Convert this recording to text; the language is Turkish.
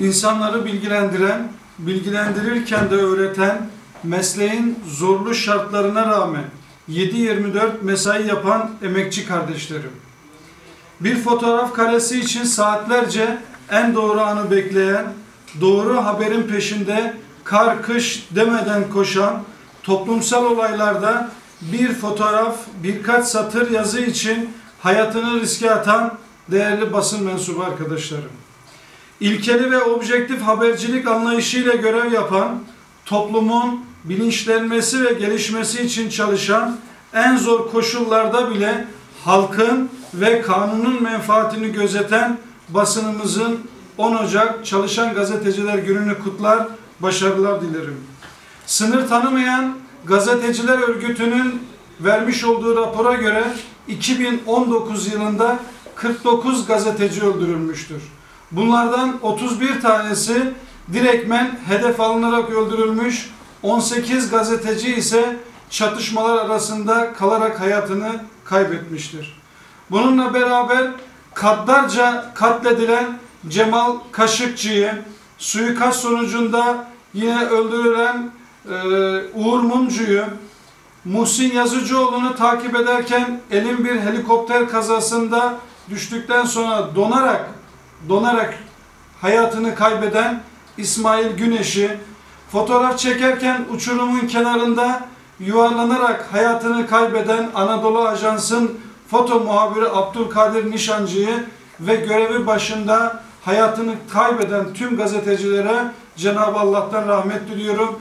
insanları bilgilendiren, bilgilendirirken de öğreten, mesleğin zorlu şartlarına rağmen 7-24 mesai yapan emekçi kardeşlerim. Bir fotoğraf karesi için saatlerce en doğru anı bekleyen, doğru haberin peşinde kar kış demeden koşan, toplumsal olaylarda bir fotoğraf, birkaç satır yazı için hayatını riske atan değerli basın mensubu arkadaşlarım. İlkeli ve objektif habercilik anlayışıyla görev yapan, toplumun bilinçlenmesi ve gelişmesi için çalışan, en zor koşullarda bile halkın ve kanunun menfaatini gözeten basınımızın 10 Ocak Çalışan Gazeteciler Günü'nü kutlar, başarılar dilerim. Sınır tanımayan Gazeteciler Örgütü'nün vermiş olduğu rapora göre 2019 yılında 49 gazeteci öldürülmüştür. Bunlardan 31 tanesi direktmen hedef alınarak öldürülmüş, 18 gazeteci ise çatışmalar arasında kalarak hayatını kaybetmiştir. Bununla beraber kaddarca katledilen Cemal Kaşıkçı'yı suikast sonucunda yine öldürülen e, Uğur Mumcu'yu Muhsin Yazıcıoğlu'nu takip ederken elin bir helikopter kazasında düştükten sonra donarak donarak hayatını kaybeden İsmail Güneş'i fotoğraf çekerken uçurumun kenarında yuvarlanarak hayatını kaybeden Anadolu Ajans'ın foto muhabiri Abdülkadir Nişancı'yı ve görevi başında hayatını kaybeden tüm gazetecilere Cenab-ı Allah'tan rahmet diliyorum.